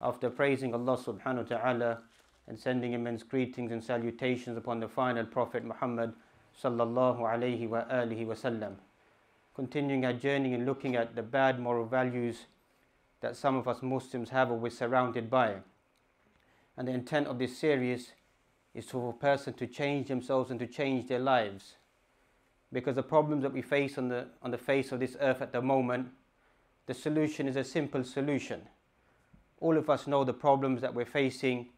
After praising Allah subhanahu wa ta'ala and sending immense greetings and salutations upon the final Prophet Muhammad sallallahu alayhi wa alihi wasallam. Continuing our journey and looking at the bad moral values that some of us Muslims have or we're surrounded by. And the intent of this series is for a person to change themselves and to change their lives. Because the problems that we face on the, on the face of this earth at the moment, the solution is a simple solution All of us know the problems that we're facing,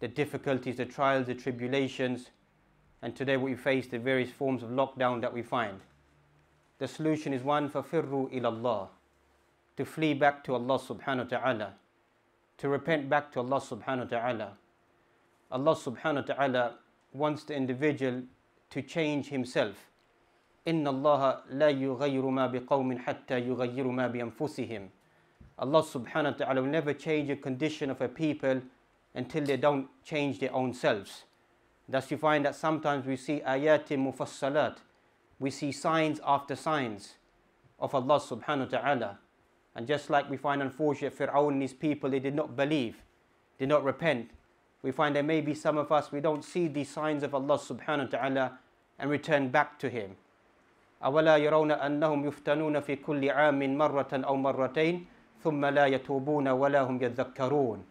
the difficulties, the trials, the tribulations, and today we face the various forms of lockdown that we find. The solution is one, فَفِرُّوا إِلَى اللَّهِ To flee back to Allah subhanahu wa ta'ala. To repent back to Allah subhanahu wa ta'ala. Allah subhanahu wa ta'ala wants the individual to change himself. إِنَّ اللَّهَ لَا يُغَيِّرُ مَا بِقَوْمٍ حَتَّى يُغَيِّرُ مَا بِأَنفُسِهِمْ Allah subhanahu wa ta'ala will never change a condition of a people until they don't change their own selves. Thus you find that sometimes we see ayatim mufassalat, we see signs after signs of Allah subhanahu wa ta'ala. And just like we find unfortunately Fir'aun and his people, they did not believe, did not repent. We find there may be some of us, we don't see these signs of Allah subhanahu wa ta'ala and return back to Him. أولا يرون أنهم يفتنون في كل عام مرة أو مرتين ثم لا يتوبون ولا هم يذكرون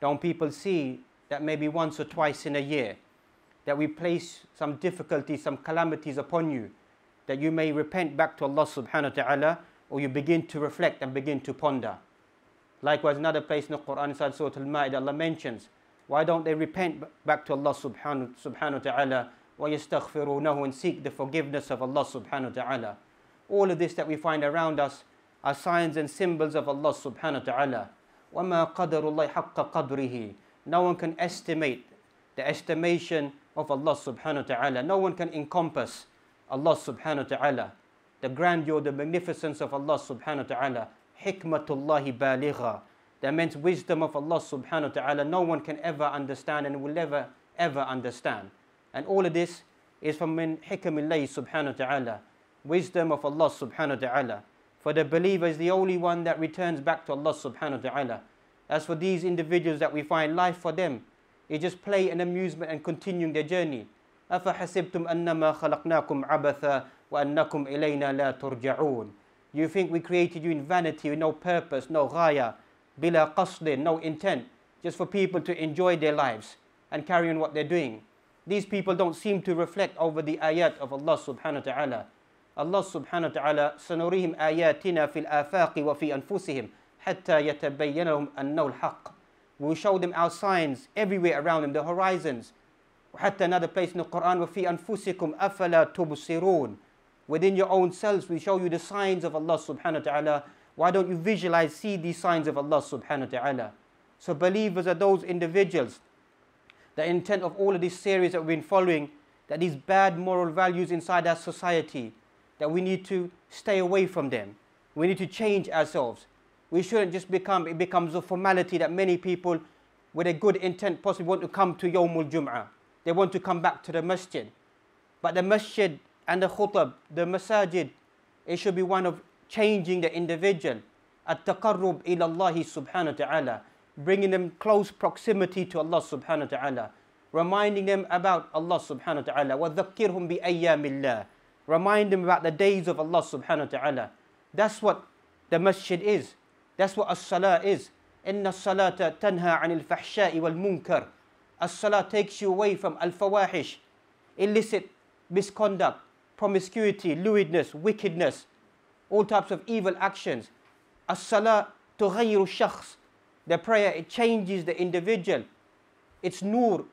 Don't people see that maybe once or twice in a year that we place some difficulties, some calamities upon you, that you may repent back to Allah subhanahu wa ta'ala or you begin to reflect and begin to ponder. Likewise, another place in the Quran inside Surah Al-Ma'idah, Allah mentions, why don't they repent back to Allah subhanahu, subhanahu wa ta'ala وَيَسْتَغْفِرُونَهُ and seek the forgiveness of Allah subhanahu wa ta'ala. All of this that we find around us are signs and symbols of Allah subhanahu wa ta'ala. وَمَا قَدَرُ اللَّهِ حَقَّ قَدْرِهِ No one can estimate the estimation of Allah subhanahu wa ta'ala. No one can encompass Allah subhanahu wa ta'ala. The grandeur, the magnificence of Allah subhanahu wa ta'ala. Hikmatullahi baligha. The immense wisdom of Allah subhanahu wa ta'ala. No one can ever understand and will never ever understand. And all of this is from min hikamillahi subhanahu wa ta'ala. Wisdom of Allah subhanahu wa ta'ala. For the believer is the only one that returns back to Allah subhanahu wa ta'ala. As for these individuals that we find life for them, is just play and amusement and continuing their journey. أَفَحَسِبْتُمْ أَنَّمَا خَلَقْنَاكُمْ عَبَثًا وَأَنَّكُمْ إِلَيْنَا لَا تُرْجَعُونَ You think we created you in vanity, with no purpose, no ghaya, bila qasdin, no intent, just for people to enjoy their lives and carry on what they're doing. These people don't seem to reflect over the ayat of Allah subhanahu wa ta'ala. Allah subhanahu wa ta'ala سنريهم آياتنا في الآفاق وفي أنفسهم حتى يتبين لهم أنه الحق We will show them our signs everywhere around them, the horizons. وحتى another place in the Quran وفي أنفسكم أفلا تبصرون Within your own selves we show you the signs of Allah subhanahu wa ta'ala. Why don't you visualize, see these signs of Allah subhanahu wa ta'ala? So believers are those individuals. The intent of all of this series that we've been following, that these bad moral values inside our society, that we need to stay away from them. We need to change ourselves. We shouldn't just become, it becomes a formality that many people with a good intent possibly want to come to Yawmul Jum'ah. They want to come back to the masjid. But the masjid and the khutab, the masajid, it should be one of changing the individual. At-taqarrub ila Allah subhanahu wa ta'ala. Bringing them close proximity to Allah subhanahu wa ta'ala. Reminding them about Allah subhanahu wa ta'ala. وَذَكِّرْهُمْ بِأَيَّامِ اللَّهِ Remind them about the days of Allah subhanahu wa ta'ala. That's what the masjid is. That's what as-salah is. Inna salata tanha anil fahsha'i wal munkar. As-salah takes you away from al-fawahish, illicit misconduct, promiscuity, lewdness, wickedness, all types of evil actions. As-salah tughayyiru shakhs. The prayer, it changes the individual. It's nur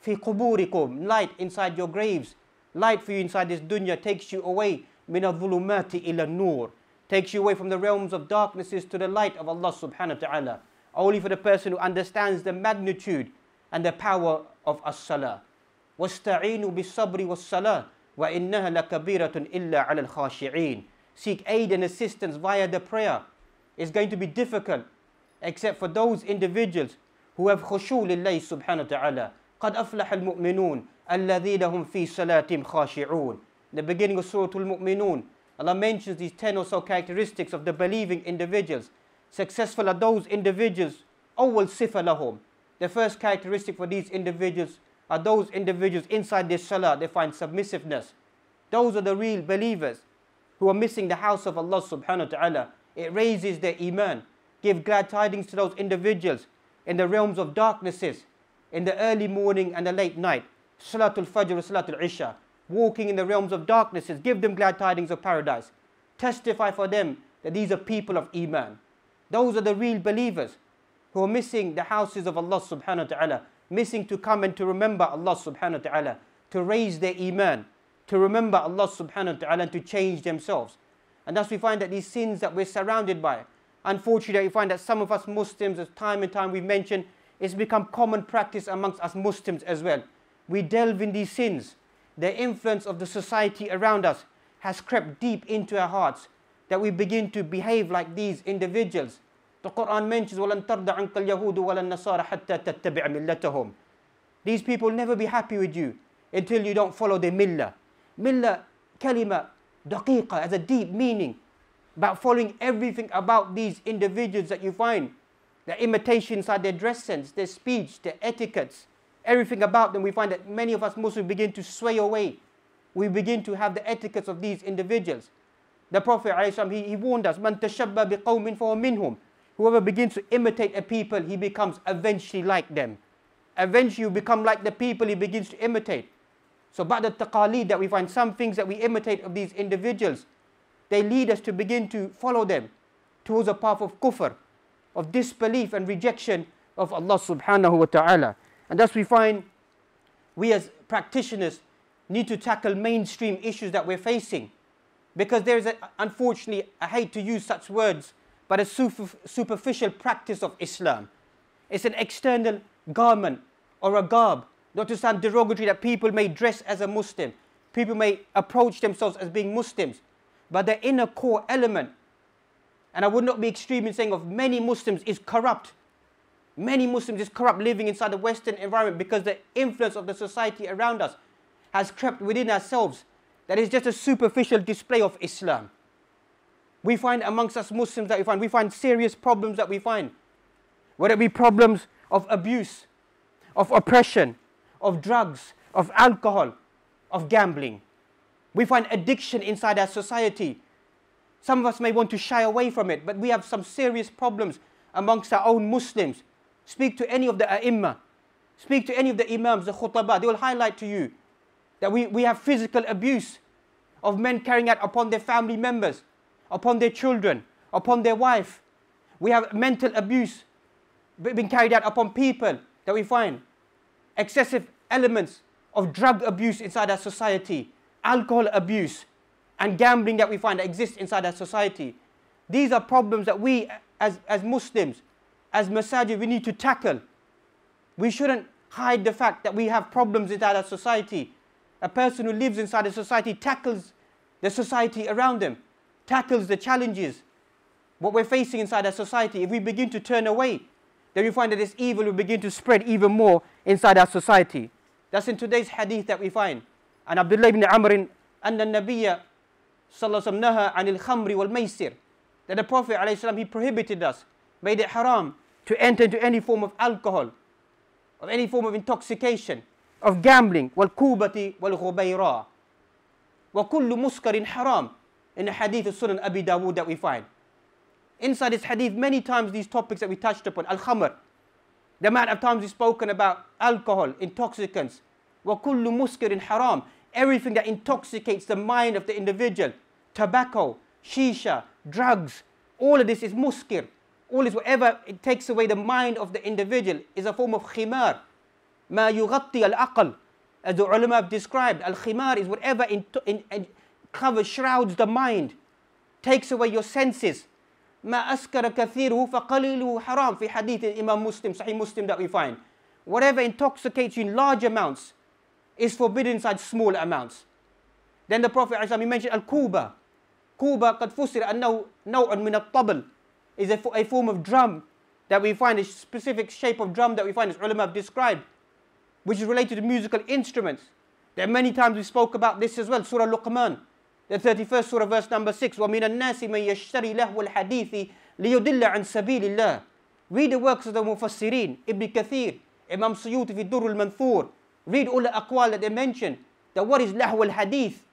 fi quburikum, light inside your graves light for you inside this dunya takes you away min dhulumati ila nur takes you away from the realms of darknesses to the light of Allah subhanahu wa ta'ala. Only for the person who understands the magnitude and the power of as-salah. Wasta'inu bis-sabri was-salah wa innaha lakabiratun illa 'ala al-khashi'in. Seek aid and assistance via the prayer. It's going to be difficult except for those individuals who have khushu lillahi subhanahu wa ta'ala قد أفلح المؤمنون الذين هم في صلاتهم خاشعون the beginning of Surah Al-Mu'minun Allah mentions these 10 or so characteristics of the believing individuals successful are those individuals أول صفة لهم. The first characteristic for these individuals are those individuals inside their salah, they find submissiveness. Those are the real believers who are missing the house of Allah subhanahu wa ta'ala. It raises their iman. Give glad tidings to those individuals in the realms of darknesses, in the early morning and the late night. Salatul Fajr, Salatul Isha. Walking in the realms of darknesses. Give them glad tidings of paradise. Testify for them that these are people of iman. Those are the real believers who are missing the houses of Allah subhanahu wa ta'ala, missing to come and to remember Allah subhanahu wa ta'ala, to raise their iman, to remember Allah subhanahu wa ta'ala and to change themselves. And thus we find that these sins that we're surrounded by, unfortunately we find that some of us Muslims, as time and time we've mentioned, it's become common practice amongst us Muslims as well. We delve in these sins. The influence of the society around us has crept deep into our hearts that we begin to behave like these individuals. The Quran mentions, وَلَن تَرْضَ عَنْكَ الْيَهُودُ وَلَا النَّصَارَ حَتَّى تَتَّبِعَ مِلَّتَهُم These people will never be happy with you until you don't follow their millah. Millah, kalima, daqiqa, has a deep meaning about following everything about these individuals that you find. Their imitations are their dress sense, their speech, their etiquettes, everything about them. We find that many of us Muslims begin to sway away. We begin to have the etiquettes of these individuals. The Prophet he, he warned us, Man biqawmin minhum. Whoever begins to imitate a people, he becomes eventually like them. Eventually you become like the people he begins to imitate. So the taqaleed that we find some things that we imitate of these individuals, they lead us to begin to follow them towards a path of kufr, of disbelief and rejection of Allah subhanahu wa ta'ala. And thus we find we as practitioners need to tackle mainstream issues that we're facing. Because there is, a, unfortunately, I hate to use such words, but a superficial practice of Islam. It's an external garment or a garb not to sound derogatory that people may dress as a Muslim. People may approach themselves as being Muslims. But the inner core element, and I would not be extreme in saying of many Muslims, is corrupt. Many Muslims is corrupt living inside the Western environment because the influence of the society around us has crept within ourselves. That is just a superficial display of Islam. We find amongst us Muslims that we find, we find serious problems that we find. Whether it be problems of abuse, of oppression, of drugs, of alcohol, of gambling. We find addiction inside our society. Some of us may want to shy away from it, but we have some serious problems amongst our own Muslims. Speak to any of the ai speak to any of the imams, the khutbah, they will highlight to you that we, we have physical abuse of men carrying out upon their family members, upon their children, upon their wife. We have mental abuse being carried out upon people that we find. Excessive elements of drug abuse inside our society, alcohol abuse, and gambling that we find that exists inside our society. These are problems that we, as, as Muslims, as masajid, we need to tackle. We shouldn't hide the fact that we have problems inside our society. A person who lives inside a society tackles the society around them, tackles the challenges, what we're facing inside our society. If we begin to turn away, then we find that this evil will begin to spread even more inside our society. That's in today's hadith that we find. And Abdullah ibn Amr أن النبي naha anil khamri wal maisir. That the Prophet ﷺ, he prohibited us, made it haram to enter into any form of alcohol, of any form of intoxication, of gambling, wal kubati wal ghubayra. Wa kullu muskarin haram in the hadith of Sunan Abi Dawood that we find. Inside this hadith, many times these topics that we touched upon, al khamr, the amount of times we've spoken about alcohol, intoxicants, wa kullu muskarin haram, everything that intoxicates the mind of the individual, Tobacco, shisha, drugs. All of this is muskir. All is whatever it takes away the mind of the individual is a form of khimar. ما يغطي العقل. As the ulama have described, al-khimar is whatever in, in, in, covers, shrouds the mind, takes away your senses, ما أسكر كثيره فقليله حرام في حديث الإمام مسلم صحيح مسلم that we find whatever intoxicates you in large amounts is forbidden inside small amounts then the Prophet ﷺ, he mentioned al-kuba kuba قد فسر أنه نوع من الطبل is a, a form of drum that we find a specific shape of drum that we find as ulama have described which is related to musical instruments there are many times we spoke about this as well Surah Luqman the 31st surah verse number 6 وَمِنَ النَّاسِ مَنْ يَشْتَرِي لَهْوَ الْحَدِيثِ لِيُدِلَّ عَنْ سَبِيلِ اللَّهِ Read the works of the Mufassirin, Ibn Kathir, Imam Suyuti fi Durr al-Manthur. Read all the aqwal that they mention. That what is lahu al-hadith?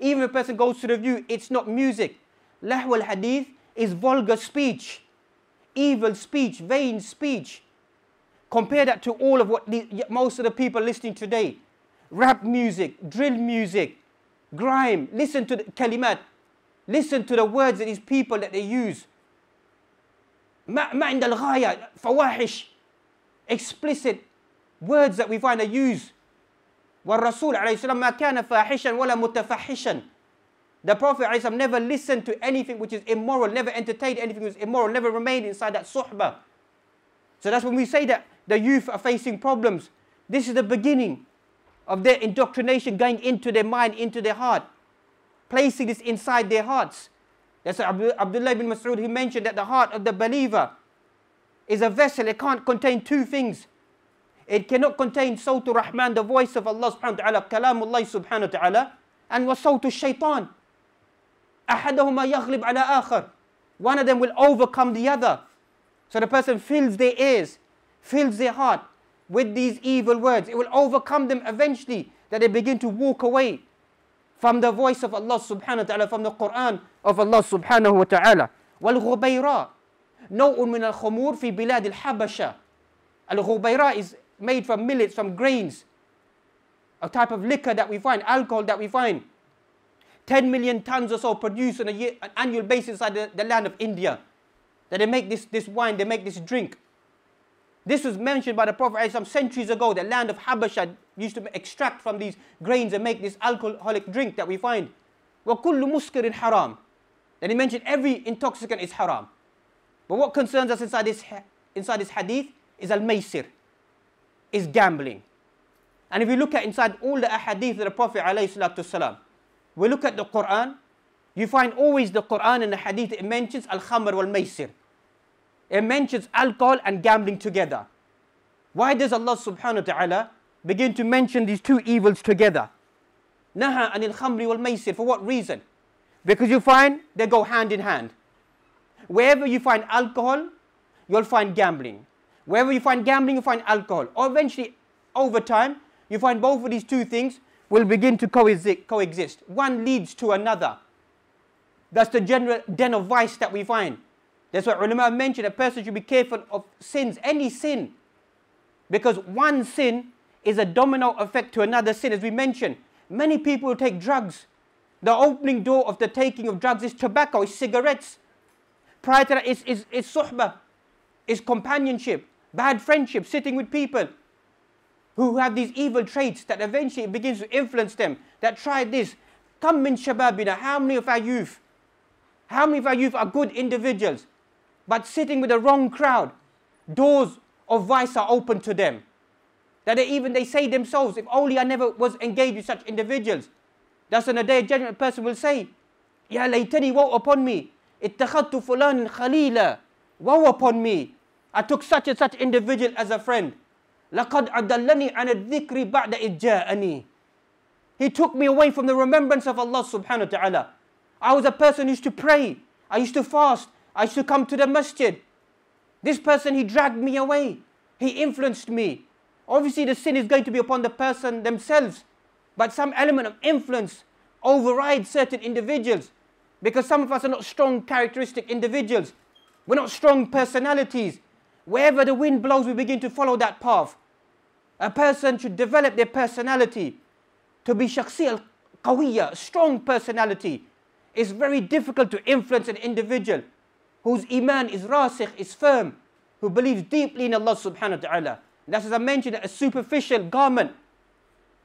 Even if a person goes to the view, it's not music. Lahu al-hadith is vulgar speech, evil speech, vain speech. Compare that to all of what the, most of the people listening today. Rap music, drill music, grime. Listen to the kalimat. Listen to the words that these people that they use. ما ما عند الغاية فواحش explicit words that we find are used والرسول عليه السلام ما كان فاحشا ولا متفحشا The Prophet ﷺ never listened to anything which is immoral, never entertained anything which is immoral, never remained inside that suhbah. So that's when we say that the youth are facing problems. This is the beginning of their indoctrination going into their mind, into their heart, placing this inside their hearts. That's Abdullah bin Mas'ud, he mentioned that the heart of the believer is a vessel, it can't contain two things. It cannot contain Sawtu Rahman, the voice of Allah subhanahu wa ta'ala, Kalamullah subhanahu wa ta'ala, and was Sawtu Shaitan. أحدهما يغلب على آخر. One of them will overcome the other. So the person fills their ears, fills their heart with these evil words. It will overcome them eventually that they begin to walk away from the voice of Allah subhanahu wa ta'ala, from the Quran of Allah subhanahu wa ta'ala. والغبيراء نوع من الخمور في بلاد الحبشة. Al-Ghubayra is made from millets, from grains. A type of liquor that we find, alcohol that we find. 10 million tons or so produced on a year, an annual basis inside the, the land of India. That they make this, this wine, they make this drink. This was mentioned by the Prophet some centuries ago. The land of Habasha used to extract from these grains and make this alcoholic drink that we find. وَكُلُّ مُسْكِرٍ haram. Then he mentioned every intoxicant is haram. But what concerns us inside this, inside this hadith is al-maysir, is gambling. And if you look at inside all the ahadith of the Prophet والسلام, we look at the Quran, you find always the Quran and the hadith, it mentions al-khamr wal-maysir. It mentions alcohol and gambling together. Why does Allah subhanahu wa ta'ala begin to mention these two evils together? Naha anil khamri wal maysir. For what reason? Because you find they go hand in hand. Wherever you find alcohol, you'll find gambling. Wherever you find gambling, you find alcohol. Or eventually, over time, you find both of these two things will begin to coexist. One leads to another. That's the general den of vice that we find. That's why ulama mentioned a person should be careful of sins, any sin. Because one sin is a domino effect to another sin. As we mentioned, many people take drugs. The opening door of the taking of drugs is tobacco, is cigarettes. Prior to that is, is, is suhbah, is companionship, bad friendship, sitting with people who have these evil traits that eventually begins to influence them. That try this. Come min shababina. How many of our youth, how many of our youth are good individuals? but sitting with the wrong crowd, doors of vice are open to them. That they even they say themselves, if only I never was engaged with such individuals. That's on the day of judgment, a person will say, Ya laytani, woe upon me. Ittakhadtu fulan khalila. Woe upon me. I took such and such individual as a friend. لقد أدلني عن الذكر بعد إذ جاءني. He took me away from the remembrance of Allah subhanahu wa ta'ala. I was a person who used to pray. I used to fast. I should come to the masjid. This person, he dragged me away. He influenced me. Obviously, the sin is going to be upon the person themselves, but some element of influence overrides certain individuals because some of us are not strong characteristic individuals. We're not strong personalities. Wherever the wind blows, we begin to follow that path. A person should develop their personality to be shakhsiyah qawiyya, strong personality. It's very difficult to influence an individual whose iman is rasikh, is firm, who believes deeply in Allah subhanahu wa ta'ala. That's as I mentioned, a superficial garment.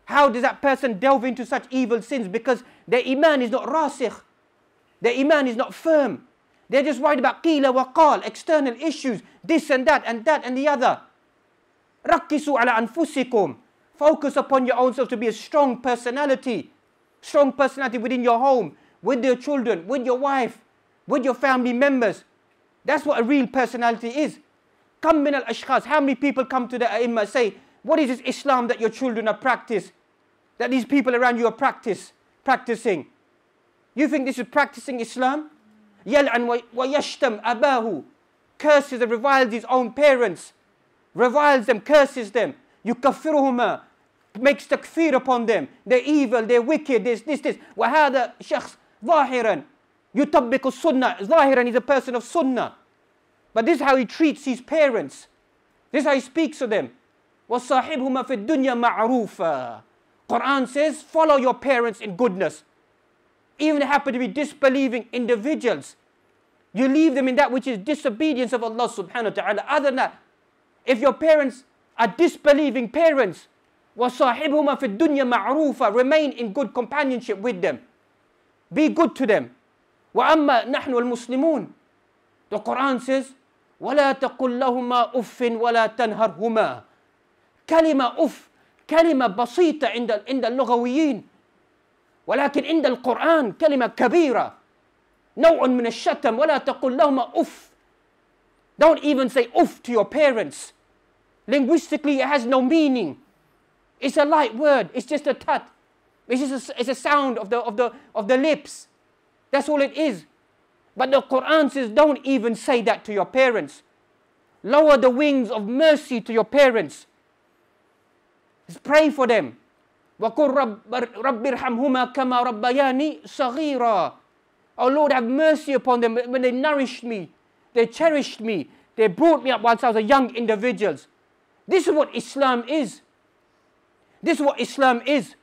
How does that person delve into such evil sins? Because their iman is not rasikh. Their iman is not firm. They're just worried about qila wa qal, external issues, this and that and that and the other. Rakkisu ala anfusikum. Focus upon your own self to be a strong personality. Strong personality within your home, with your children, with your wife, with your family members. That's what a real personality is. Come min al-ashkhas. How many people come to the ai say, what is this Islam that your children are practice? That these people around you are practice, practicing. You think this is practicing Islam? يلعن ويشتم أباه curses and reviles his own parents, reviles them, curses them, يكفرهما makes takfir upon them. They're evil, they're wicked, this, this, this. وهذا شخص ظاهرا يطبق السنة. ظاهرا is a person of sunnah. But this is how he treats his parents. This is how he speaks to them. وصاحبهما في الدنيا معروفا. Quran says, follow your parents in goodness. Even if they happen to be disbelieving individuals. You leave them in that which is disobedience of Allah subhanahu wa ta'ala. Other than that, if your parents are disbelieving parents, وَصَاحِبْهُمَا فِي الدُّنْيَا مَعْرُوفًا Remain in good companionship with them. Be good to them. وَأَمَّا نَحْنُ الْمُسْلِمُونَ The Quran says, وَلَا تَقُلْ لَهُمَا أُفٍّ وَلَا تَنْهَرْهُمَا كلمة أف كلمة بسيطة عند عند اللغويين ولكن عند القرآن كلمة كبيرة نوع من الشتم ولا تقل لهما أف Don't even say uff to your parents. Linguistically, it has no meaning. It's a light word. It's just a tut. It's just a, it's a sound of the, of, the, of the lips. That's all it is. But the Quran says, don't even say that to your parents. Lower the wings of mercy to your parents. Just pray for them. وَقُلْ رَبِّ ارْحَمْهُمَا كَمَا رَبَّيَانِي صَغِيرًا Oh Lord, have mercy upon them when they nourished me, they cherished me, they brought me up whilst I was a young individual. This is what Islam is. This is what Islam is.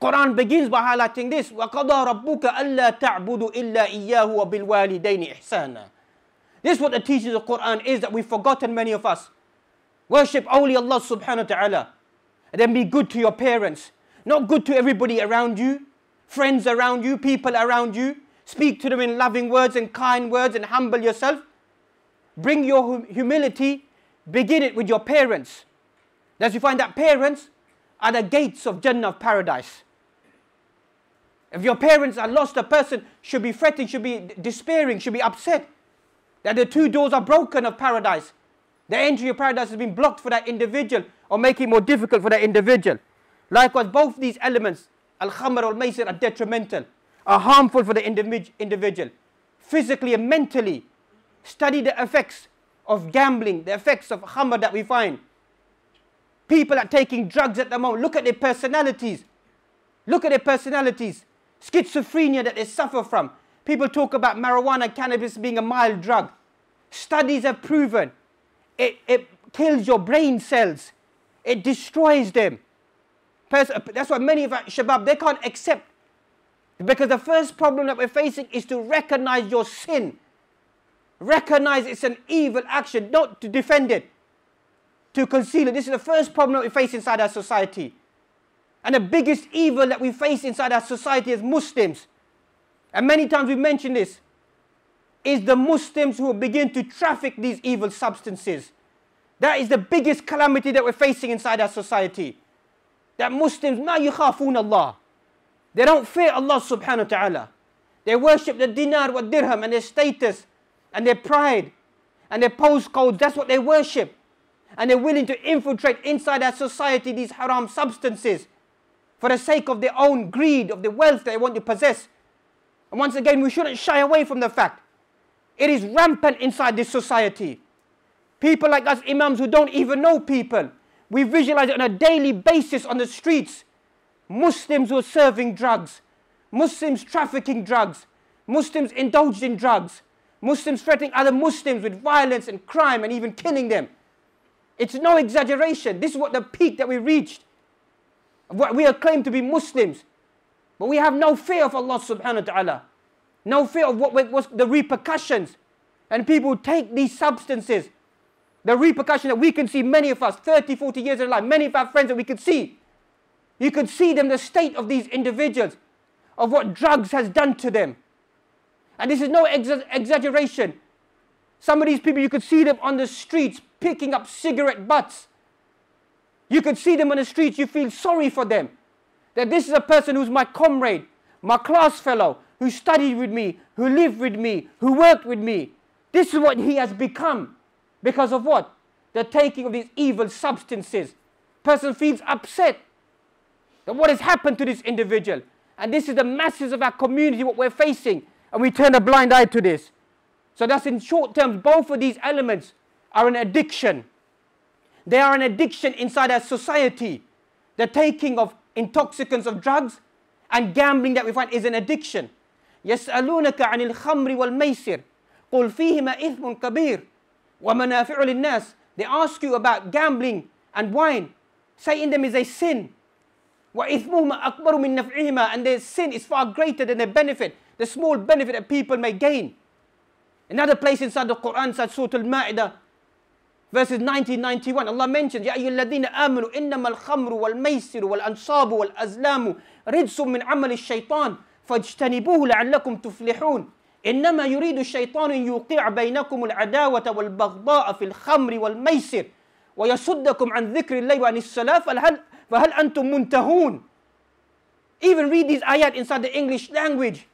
Quran begins by highlighting this. وَقَضَى رَبُّكَ أَلَّا تَعْبُدُ إِلَّا إِيَّاهُ وَبِالْوَالِدَيْنِ إِحْسَانًا This is what the teachings of Quran is that we've forgotten many of us. Worship only Allah subhanahu wa ta'ala. And then be good to your parents. Not good to everybody around you, friends around you, people around you. Speak to them in loving words and kind words and humble yourself. Bring your hum- humility. Begin it with your parents. As you find that parents are the gates of Jannah of paradise. If your parents are lost, a person should be fretting, should be despairing, should be upset that the two doors are broken of paradise. The entry of paradise has been blocked for that individual or making it more difficult for that individual. Likewise, both these elements, al-khamr or maisir, are detrimental, are harmful for the individual, physically and mentally. Study the effects of gambling, the effects of khamr that we find. People are taking drugs at the moment. Look at their personalities. Look at their personalities schizophrenia that they suffer from. People talk about marijuana, cannabis being a mild drug. Studies have proven it, it kills your brain cells, it destroys them. That's why many of our shabab, they can't accept. Because the first problem that we're facing is to recognize your sin. Recognize it's an evil action, not to defend it, to conceal it. This is the first problem that we face inside our society. And the biggest evil that we face inside our society as Muslims, and many times we mention this, is the Muslims who begin to traffic these evil substances. That is the biggest calamity that we're facing inside our society. That Muslims, ma yukhafun Allah. They don't fear Allah subhanahu wa ta'ala. They worship the dinar wa dirham and their status and their pride and their postcodes. That's what they worship. And they're willing to infiltrate inside our society these haram substances for the sake of their own greed, of the wealth they want to possess. And once again, we shouldn't shy away from the fact it is rampant inside this society. People like us, imams who don't even know people, we visualize it on a daily basis on the streets. Muslims who are serving drugs, Muslims trafficking drugs, Muslims indulged in drugs, Muslims threatening other Muslims with violence and crime and even killing them. It's no exaggeration. This is what the peak that we reached we are claimed to be Muslims, but we have no fear of Allah subhanahu wa ta'ala. No fear of what was the repercussions. And people take these substances, the repercussion that we can see many of us, 30, 40 years of life, many of our friends that we could see. You could see them, the state of these individuals, of what drugs has done to them. And this is no exa- exaggeration. Some of these people, you could see them on the streets picking up cigarette butts you could see them on the streets, you feel sorry for them. That this is a person who's my comrade, my class fellow, who studied with me, who lived with me, who worked with me. This is what he has become. Because of what? The taking of these evil substances. Person feels upset that what has happened to this individual. And this is the masses of our community, what we're facing. And we turn a blind eye to this. So that's in short terms, both of these elements are an addiction. They are an addiction inside our society. The taking of intoxicants of drugs and gambling that we find is an addiction. يسألونك عن الخمر والميسر قل فيهما إثم كبير ومنافع للناس They ask you about gambling and wine. Say in them is a sin. وإثمهما أكبر من نفعهما and their sin is far greater than their benefit. The small benefit that people may gain. Another place inside the Quran, inside Surah Al-Ma'idah, verses 1991, Allah mentions, يا أيها الذين آمنوا إنما الخمر والميسر والأنصاب والأزلام رجس من عمل الشيطان فاجتنبوه لعلكم تفلحون إنما يريد الشيطان أن يوقع بينكم العداوة والبغضاء في الخمر والميسر ويصدكم عن ذكر الله وعن الصلاة فهل, فهل أنتم منتهون Even read these ayat inside the English language.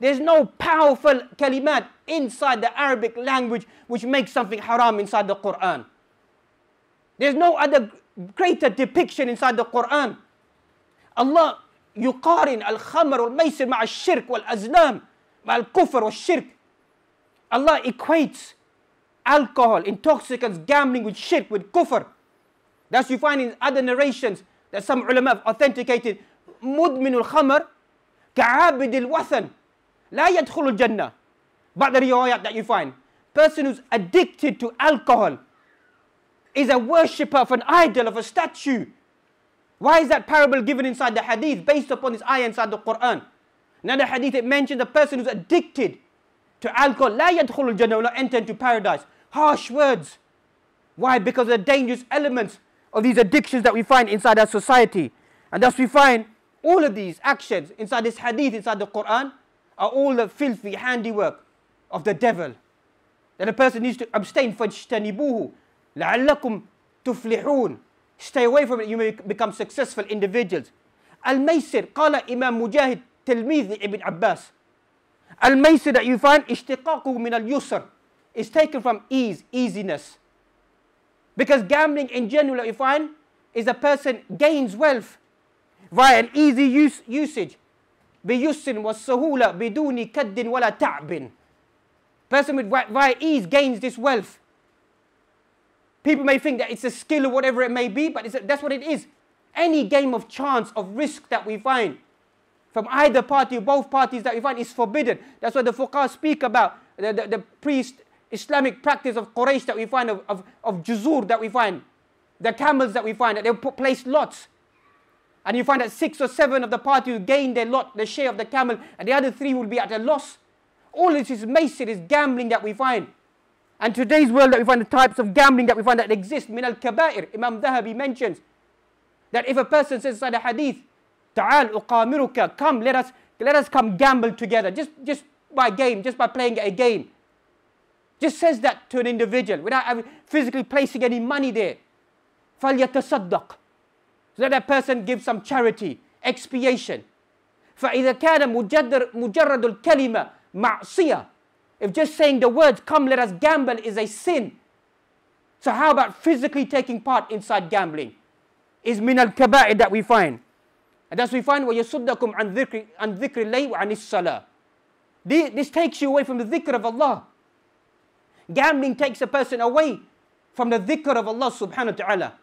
There's no powerful kalimat inside the Arabic language which makes something haram inside the Quran. There's no other greater depiction inside the Quran. Allah يقارن الخمر والميسر مع الشرك والأزلام مع الكفر والشرك. Allah equates alcohol, intoxicants, gambling with shirk, with kufr. That's you find in other narrations that some ulama have authenticated. مدمن الخمر كعابد الوثن لا يدخل الجنة. But the riwayat that you find, person who's addicted to alcohol is a worshipper of an idol, of a statue. Why is that parable given inside the hadith based upon this ayah inside the Quran? Another hadith it mentions the person who's addicted to alcohol, لا يدخل الجنة, will not enter into paradise. Harsh words. Why? Because of the dangerous elements of these addictions that we find inside our society. And thus we find all of these actions inside this hadith, inside the Quran, are all the filthy handiwork of the devil. That a person needs to abstain فَاجْتَنِبُوهُ لَعَلَّكُمْ تُفْلِحُونَ Stay away from it, you may become successful individuals. Al-Maysir, قال Imam Mujahid, تلميذ Ibn Abbas. Al-Maysir that you find, اشتقاقه من اليسر, is taken from ease, easiness. Because gambling in general, you find, is a person gains wealth via an easy use, usage. بيسر والسهولة بدون كد ولا تعب. Person with via ease gains this wealth. People may think that it's a skill or whatever it may be, but a, that's what it is. Any game of chance, of risk that we find from either party both parties that we find is forbidden. That's what the fuqaha speak about, the, the, the priest Islamic practice of Quraysh that we find, of, of, of juzur that we find, the camels that we find, that they place lots. And you find that six or seven of the party parties gain their lot, the share of the camel, and the other three will be at a loss. All this is maysir, is gambling that we find. And today's world that we find the types of gambling that we find that exist. Min al-kaba'ir, Imam Dhahabi mentions that if a person says inside a hadith, Ta'al uqamiruka. Come, let us, let us come gamble together. Just, just by game, just by playing a game. Just says that to an individual without physically placing any money there. فَلْيَتَصَدَّقْ So that that person gives some charity, expiation. فَإِذَا كَانَ مُجَرَّدُ الْكَلِمَةِ مَعْصِيَةً If just saying the words, come let us gamble, is a sin. So how about physically taking part inside gambling? Is min al-kaba'ir that we find. And that's we find وَيَصُدَّكُمْ عَنْ ذِكْرِ عَنْ ذِكْرِ اللَّيْلِ وَعَنِ الصَّلَاةِ This takes you away from the dhikr of Allah. Gambling takes a person away from the dhikr of Allah subhanahu wa ta'ala.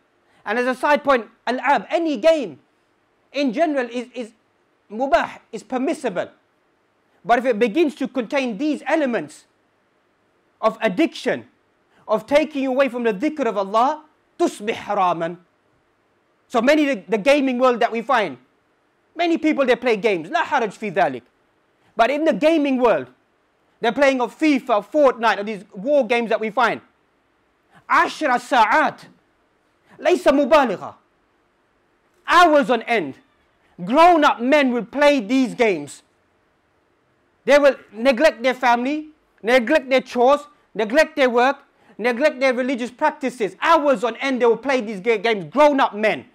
And as a side point, al-ab, any game in general is, is mubah, is permissible. But if it begins to contain these elements of addiction, of taking you away from the dhikr of Allah, tusbih haraman. So many the, the gaming world that we find, many people they play games, la haraj fi dhalik. But in the gaming world, they're playing of FIFA, Fortnite, or these war games that we find. Ashra sa'at. Laysa mubaligha. Hours on end. Grown up men will play these games. They will neglect their family, neglect their chores, neglect their work, neglect their religious practices. Hours on end, they will play these games, grown up men.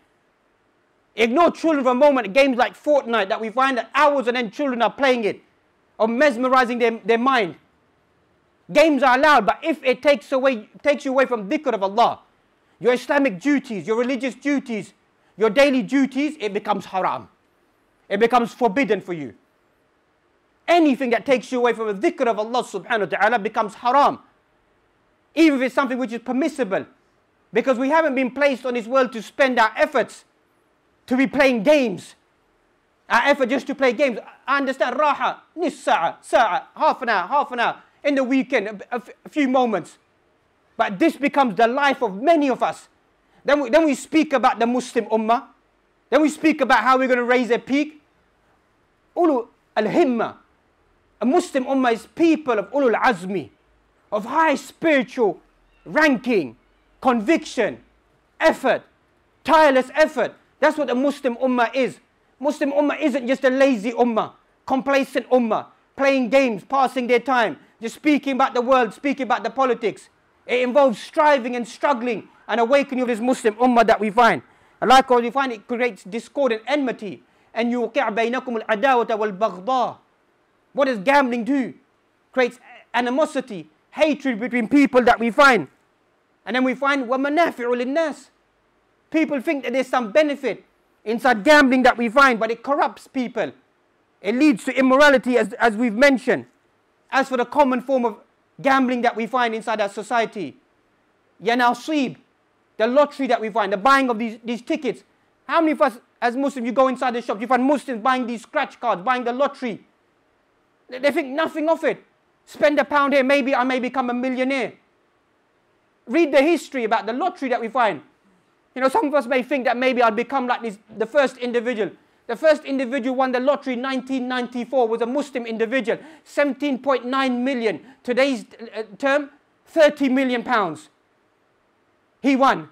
Ignore children for a moment, games like Fortnite that we find that hours and then children are playing it, or mesmerizing their, their mind. Games are allowed, but if it takes, away, takes you away from dhikr of Allah, your Islamic duties, your religious duties, your daily duties, it becomes haram. It becomes forbidden for you. Anything that takes you away from the dhikr of Allah subhanahu wa ta'ala becomes haram. Even if it's something which is permissible. Because we haven't been placed on this world to spend our efforts to be playing games. Our effort just to play games. I understand raha, nis sa'a, sa'a, half an hour, half an hour, in the weekend, a, few moments. But this becomes the life of many of us. Then we, then we speak about the Muslim ummah. Then we speak about how we're going to raise a peak. Ulu al-himma. A Muslim ummah is people of ulul azmi, of high spiritual ranking, conviction, effort, tireless effort. That's what a Muslim ummah is. Muslim ummah isn't just a lazy ummah, complacent ummah, playing games, passing their time, just speaking about the world, speaking about the politics. It involves striving and struggling and awakening of this Muslim ummah that we find. And likewise, we find it creates discord and enmity. And يوقع بينكم العداوة والبغضاء. What does gambling do? Creates animosity, hatred between people that we find. And then we find وَمَنَافِعُ لِلنَّاسِ People think that there's some benefit inside gambling that we find, but it corrupts people. It leads to immorality, as, as we've mentioned. As for the common form of gambling that we find inside our society, Yanasib, the lottery that we find, the buying of these, these tickets. How many of us, as Muslims, you go inside the shop, you find Muslims buying these scratch cards, buying the lottery. They, they think nothing of it. Spend a pound here, maybe I may become a millionaire read the history about the lottery that we find. You know, some of us may think that maybe I'll become like this, the first individual. The first individual won the lottery in 1994 was a Muslim individual, 17.9 million. Today's uh, term, 30 million pounds. He won.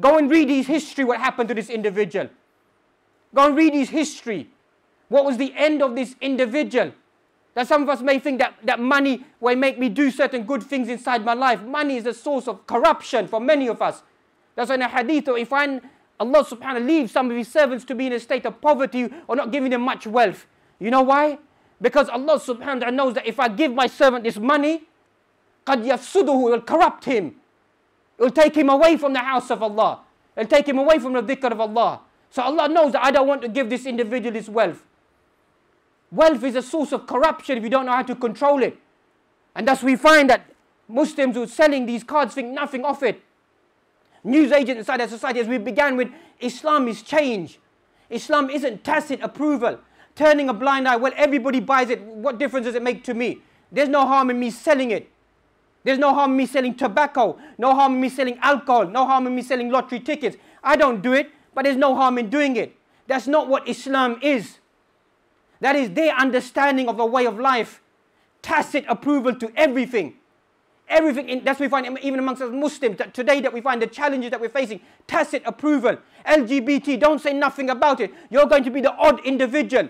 Go and read his history, what happened to this individual. Go and read his history. What was the end of this individual? That some of us may think that, that money will make me do certain good things inside my life. Money is a source of corruption for many of us. That's why in a hadith, or if Allah subhanahu wa ta'ala leaves some of his servants to be in a state of poverty or not giving them much wealth. You know why? Because Allah subhanahu wa ta'ala knows that if I give my servant this money, قَدْ يَفْسُدُهُ will corrupt him. It will take him away from the house of Allah. It will take him away from the dhikr of Allah. So Allah knows that I don't want to give this individual his wealth. Wealth is a source of corruption if you don't know how to control it. And thus we find that Muslims who are selling these cards think nothing of it. News agents inside our society, as we began with, Islam is change. Islam isn't tacit approval, turning a blind eye. Well, everybody buys it. What difference does it make to me? There's no harm in me selling it. There's no harm in me selling tobacco, no harm in me selling alcohol, no harm in me selling lottery tickets. I don't do it, but there's no harm in doing it. That's not what Islam is. That is their understanding of a way of life. Tacit approval to everything. Everything, in, that's we find even amongst us Muslims that today that we find the challenges that we're facing. Tacit approval. LGBT, don't say nothing about it. You're going to be the odd individual.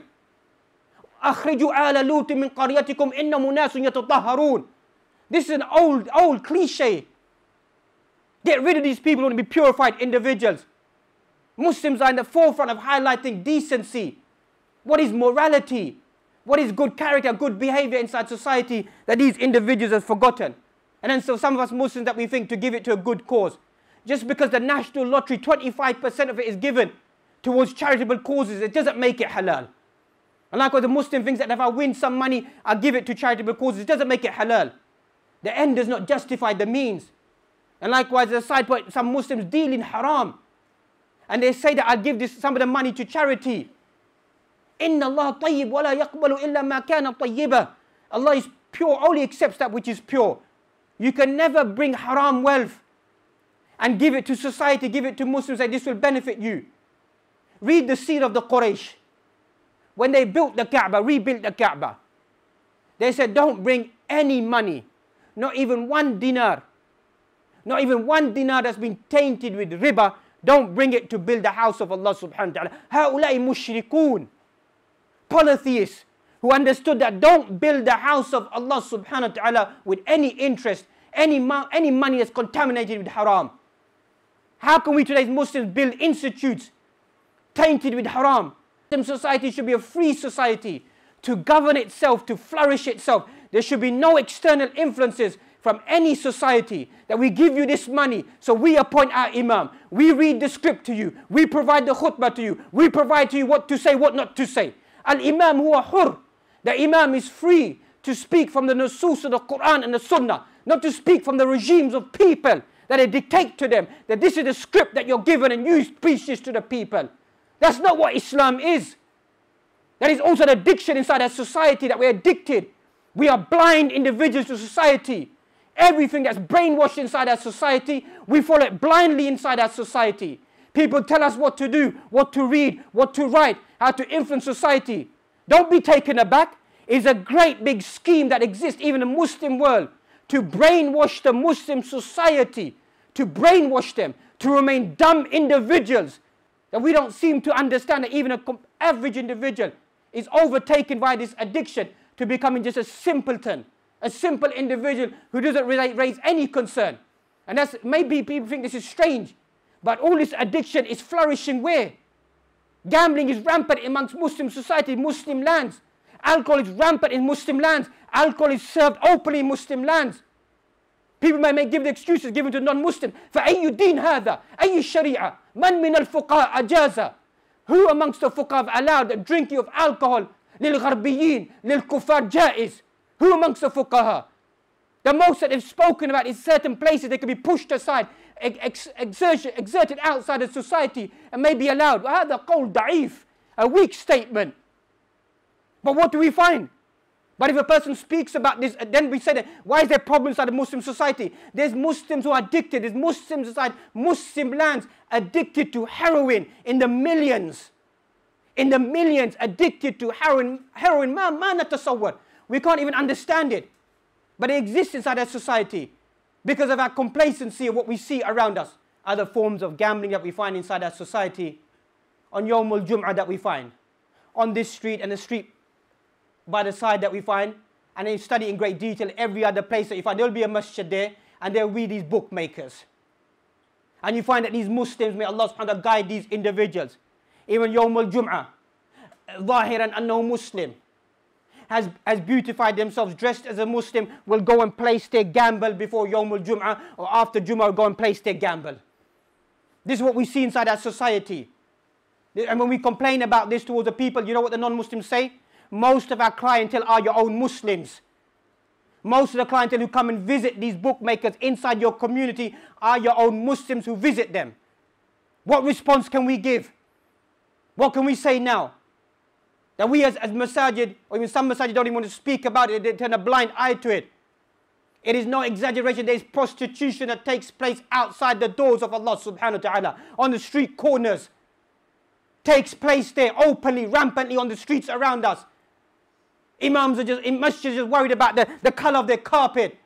أخرجوا آل لوط من قريتكم إنهم ناس يتطهرون. This is an old, old cliche. Get rid of these people who want to be purified individuals. Muslims are in the forefront of highlighting decency, what is morality? What is good character, good behavior inside society that these individuals have forgotten? And then so some of us Muslims that we think to give it to a good cause. Just because the national lottery, 25% of it is given towards charitable causes, it doesn't make it halal. And likewise, the Muslim thinks that if I win some money, i give it to charitable causes. It doesn't make it halal. The end does not justify the means. And likewise, the side point, some Muslims deal in haram. And they say that i give this, some of the money to charity. Inna Allah tayyib wa la yaqbalu illa ma kana tayyiba. Allah is pure, only accepts that which is pure. You can never bring haram wealth and give it to society, give it to Muslims, and this will benefit you. Read the seed of the Quraysh. When they built the Kaaba, rebuilt the Kaaba, they said, Don't bring any money, not even one dinar, not even one dinar that's been tainted with riba. Don't bring it to build the house of Allah subhanahu wa ta'ala. Ha'ulai polytheists, who understood that don't build the house of Allah subhanahu wa ta'ala with any interest, any, any money that's contaminated with haram. How can we today's Muslims build institutes tainted with haram? Muslim society should be a free society to govern itself, to flourish itself. There should be no external influences from any society that we give you this money so we appoint our imam we read the script to you we provide the khutbah to you we provide to you what to say what not to say Al-Imam huwa hur. The Imam is free to speak from the Nusus of the Quran and the Sunnah, not to speak from the regimes of people that they dictate to them that this is the script that you're given and you preach this to the people. That's not what Islam is. That is also the addiction inside our society that we're addicted. We are blind individuals to society. Everything that's brainwashed inside our society, we follow it blindly inside our society. People tell us what to do, what to read, what to write, how to influence society. Don't be taken aback. It's a great big scheme that exists even in the Muslim world to brainwash the Muslim society, to brainwash them, to remain dumb individuals. That we don't seem to understand that even an average individual is overtaken by this addiction to becoming just a simpleton, a simple individual who doesn't raise any concern. And that's maybe people think this is strange, but all this addiction is flourishing where? Gambling is rampant amongst Muslim society, Muslim lands. Alcohol is rampant in Muslim lands. Alcohol is served openly in Muslim lands. People may make give the excuses given to non-Muslim. فأي دين هذا؟ أي شريعة؟ من من الفقهاء أجاز؟ Who amongst the fuqaha have allowed the drinking of alcohol للغربيين للكفار جائز? Who amongst the fuqaha? The most that they've spoken about is certain places they can be pushed aside, ex exertion, exerted outside of society and may be allowed. هذا قول ضعيف, a weak statement. But what do we find? But if a person speaks about this, then we say that why is there problems inside the Muslim society? There's Muslims who are addicted. There's Muslims inside Muslim lands addicted to heroin in the millions. In the millions addicted to heroin. Heroin, ma, ma natasawwar. We can't even understand it. But it exists inside our society because of our complacency of what we see around us. Other forms of gambling that we find inside our society. On Yawmul Jum'ah that we find. On this street and the street by the side that we find, and then you study in great detail every other place that you find. There'll be a masjid there, and there'll be these bookmakers. And you find that these Muslims, may Allah subhanahu wa ta'ala guide these individuals. Even Yawm al-Jum'ah, Zahiran annahu Muslim, has, has beautified themselves, dressed as a Muslim, will go and place their gamble before Yawm al-Jum'ah, or after Jum'ah go and place their gamble. This is what we see inside our society. And when we complain about this towards the people, you know what the non-Muslims say? Most of our clientele are your own Muslims. Most of the clientele who come and visit these bookmakers inside your community are your own Muslims who visit them. What response can we give? What can we say now? That we as, as masajid, or even some masajid don't even want to speak about it, they turn a blind eye to it. It is no exaggeration. There is prostitution that takes place outside the doors of Allah subhanahu wa ta'ala, on the street corners. Takes place there openly, rampantly on the streets around us. Imams are just, masjid just worried about the, the color of their carpet,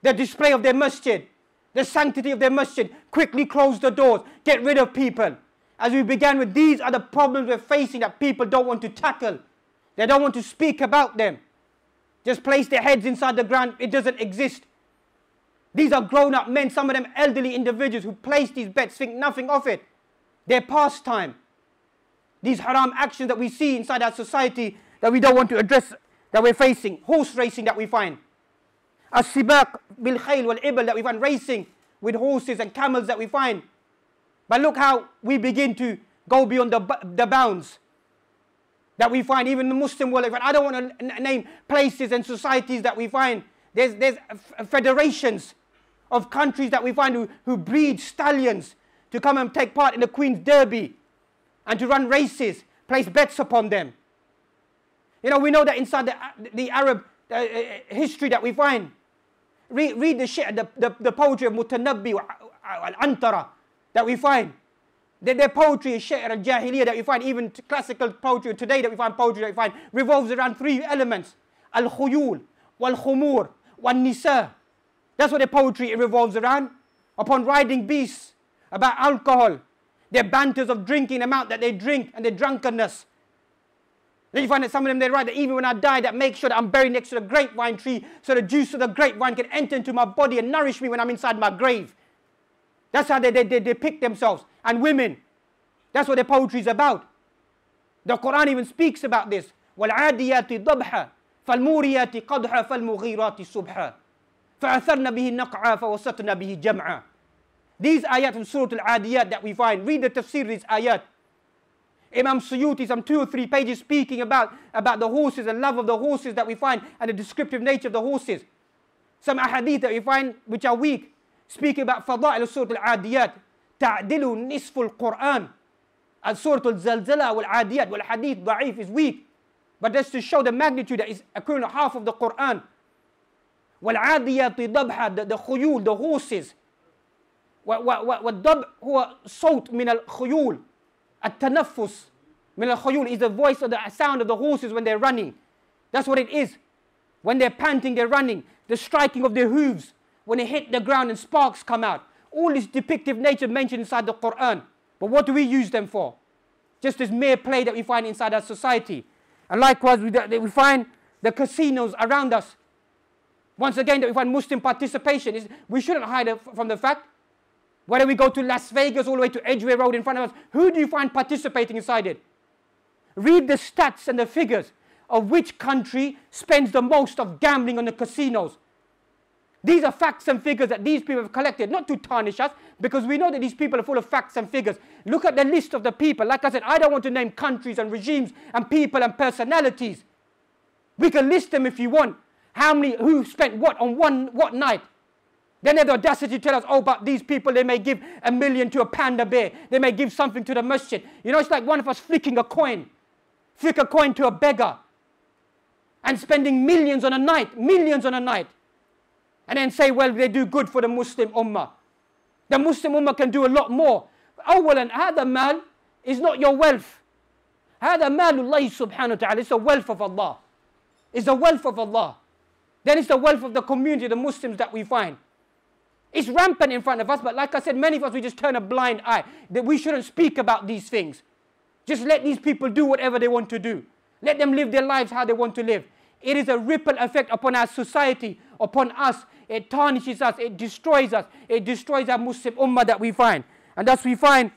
the display of their masjid, the sanctity of their masjid. Quickly close the doors, get rid of people. As we began with, these are the problems we're facing that people don't want to tackle. They don't want to speak about them. Just place their heads inside the ground, it doesn't exist. These are grown up men, some of them elderly individuals who place these bets, think nothing of it. Their pastime. These haram actions that we see inside our society that we don't want to address that we're facing. Horse racing that we find. As-sibaq bil khayl wal ibl that we find racing with horses and camels that we find. But look how we begin to go beyond the, the bounds that we find even the Muslim world. I don't want to name places and societies that we find. There's, there's federations of countries that we find who, who breed stallions to come and take part in the Queen's Derby and to run races, place bets upon them. You know, we know that inside the, the Arab uh, uh, history that we find. Read, read the, the, the, the poetry of Mutanabbi al-Antara that we find. Their, their poetry is Shi'r al-Jahiliyyah that we find, even classical poetry today that we find, poetry that we find, revolves around three elements. Al-Khuyul, wal-Khumur, wal-Nisa. That's what the poetry revolves around. Upon riding beasts, about alcohol, their banters of drinking, the amount that they drink, and their drunkenness. Then you find that some of them they write that even when I die, that make sure that I'm buried next to the grapevine tree so the juice of the grapevine can enter into my body and nourish me when I'm inside my grave. That's how they, they, they depict themselves. And women. That's what their poetry is about. The Quran even speaks about this. وَالْعَادِيَاتِ ضَبْحًا فَالْمُورِيَاتِ قَدْحًا فَالْمُغِيرَاتِ صُبْحًا فَأَثَرْنَ بِهِ النَّقْعَا فَوَسَطْنَ بِهِ جَمْعًا These ayat from Surah Al-Adiyat that we find, read the tafsir of these ayat. Imam Suyuti, some two or three pages speaking about, about the horses and love of the horses that we find and the descriptive nature of the horses. Some ahadith that we find which are weak, speaking about Fada'il Surah Al-Adiyat, Ta'dilu Nisful Quran. And Surah Al-Zalzala wal-Adiyat wal-Hadith da'if is weak. But that's to show the magnitude that is equivalent to half of the Quran. والعاديات ضبحا the, the خيول the horses والضبع هو صوت من الخيول التنفس من الخيول is the voice of the sound of the horses when they're running that's what it is when they're panting they're running the striking of their hooves when it hit the ground and sparks come out all this depictive nature mentioned inside the Quran but what do we use them for just this mere play that we find inside our society and likewise we, we find the casinos around us once again, that we find Muslim participation is we shouldn't hide from the fact. Whether we go to Las Vegas all the way to Edgware Road in front of us, who do you find participating inside it? Read the stats and the figures of which country spends the most of gambling on the casinos. These are facts and figures that these people have collected, not to tarnish us, because we know that these people are full of facts and figures. Look at the list of the people. Like I said, I don't want to name countries and regimes and people and personalities. We can list them if you want. How many, who spent what on one, what night? Then they have the audacity to tell us, oh, but these people, they may give a million to a panda bear. They may give something to the masjid. You know, it's like one of us flicking a coin. Flick a coin to a beggar. And spending millions on a night, millions on a night And then say, well, they do good for the Muslim ummah. The Muslim ummah can do a lot more. أولا هذا مال is not your wealth. هذا مال الله سبحانه وتعالى. It's the wealth of Allah. It's the wealth of Allah. Then it's the wealth of the community, the Muslims that we find. It's rampant in front of us, but like I said, many of us, we just turn a blind eye. That we shouldn't speak about these things. Just let these people do whatever they want to do. Let them live their lives how they want to live. It is a ripple effect upon our society, upon us. It tarnishes us, it destroys us, it destroys our Muslim ummah that we find. And thus we find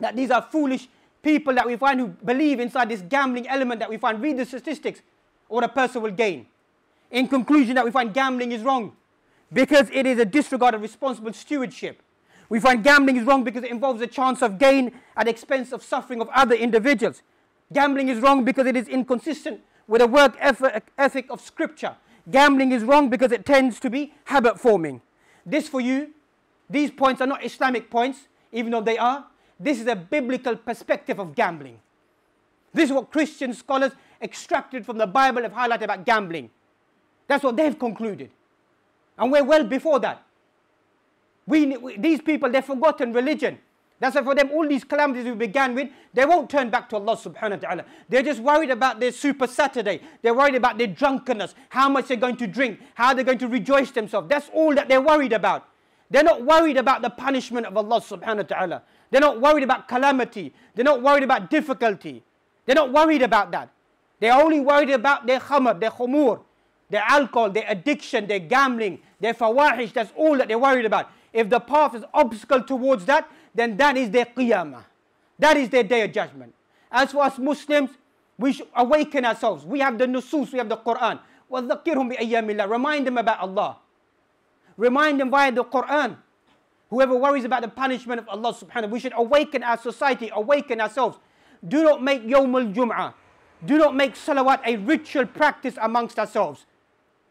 that these are foolish people that we find who believe inside this gambling element that we find. Read the statistics, or a person will gain. In conclusion, that we find gambling is wrong because it is a disregard of responsible stewardship. We find gambling is wrong because it involves a chance of gain at the expense of suffering of other individuals. Gambling is wrong because it is inconsistent with a work ethic of scripture. Gambling is wrong because it tends to be habit forming. This for you, these points are not Islamic points, even though they are. This is a biblical perspective of gambling. This is what Christian scholars extracted from the Bible have highlighted about gambling. That's what they've concluded. And we're well before that. We, these people, they've forgotten religion. That's why for them, all these calamities we began with, they won't turn back to Allah subhanahu wa ta'ala. They're just worried about their super Saturday. They're worried about their drunkenness, how much they're going to drink, how they're going to rejoice themselves. That's all that they're worried about. They're not worried about the punishment of Allah subhanahu wa ta'ala. They're not worried about calamity. They're not worried about difficulty. They're not worried about that. They're only worried about their khamr, their khumur, their alcohol, their addiction, their gambling, their fawahish, that's all that they're worried about. If the path is obstacle towards that, then that is their qiyamah. That is their day of judgment. As for us Muslims, we should awaken ourselves. We have the nusus, we have the Quran. وَذَكِّرْهُمْ بِأَيَّامِ اللَّهِ Remind them about Allah. Remind them via the Quran. Whoever worries about the punishment of Allah subhanahu we should awaken our society, awaken ourselves. Do not make Yawm al-Jum'ah. Do not make salawat a ritual practice amongst ourselves.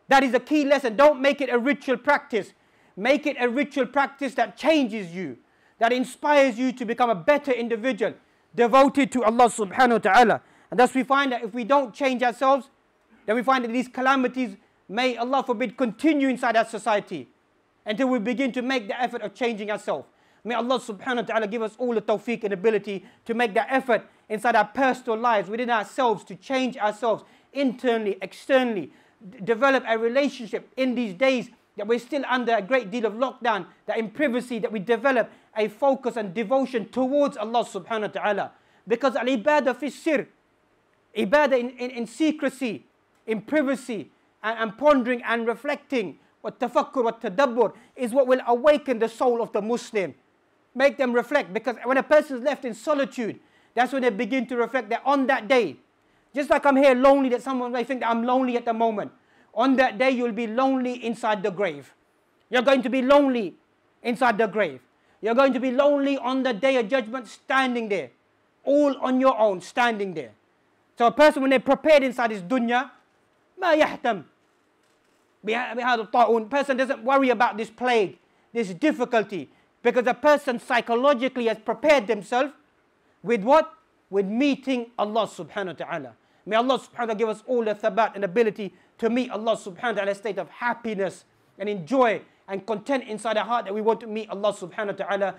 That is a key lesson. Don't make it a ritual practice. Make it a ritual practice that changes you, that inspires you to become a better individual, devoted to Allah subhanahu wa ta'ala. And thus we find that if we don't change ourselves, then we find that these calamities may, Allah forbid, continue inside our society until we begin to make the effort of changing ourselves. May Allah subhanahu wa ta'ala give us all the tawfiq and ability to make that effort inside our personal lives, within ourselves, to change ourselves internally, externally, develop a relationship in these days that we're still under a great deal of lockdown, that in privacy that we develop a focus and devotion towards Allah subhanahu wa ta'ala. Because al-ibadah fi sir, ibadah in, in, in, secrecy, in privacy, and, and pondering and reflecting, what tafakkur, what tadabbur, is what will awaken the soul of the Muslim. Make them reflect, because when a person is left in solitude, that's when they begin to reflect that on that day, just like I'm here lonely, that someone may think that I'm lonely at the moment. On that day, you'll be lonely inside the grave. You're going to be lonely inside the grave. You're going to be lonely on the day of judgment, standing there. all on your own, standing there. So a person when they're prepared inside his dunya, ما يهتم بهذا الطاعون. Person doesn't worry about this plague, this difficulty, because a person psychologically has prepared themselves with what? With meeting Allah subhanahu wa ta'ala. May Allah subhanahu wa ta'ala give us all the thabat and ability to meet Allah subhanahu wa ta'ala in a state of happiness and enjoy and content inside our heart that we want to meet Allah subhanahu wa ta'ala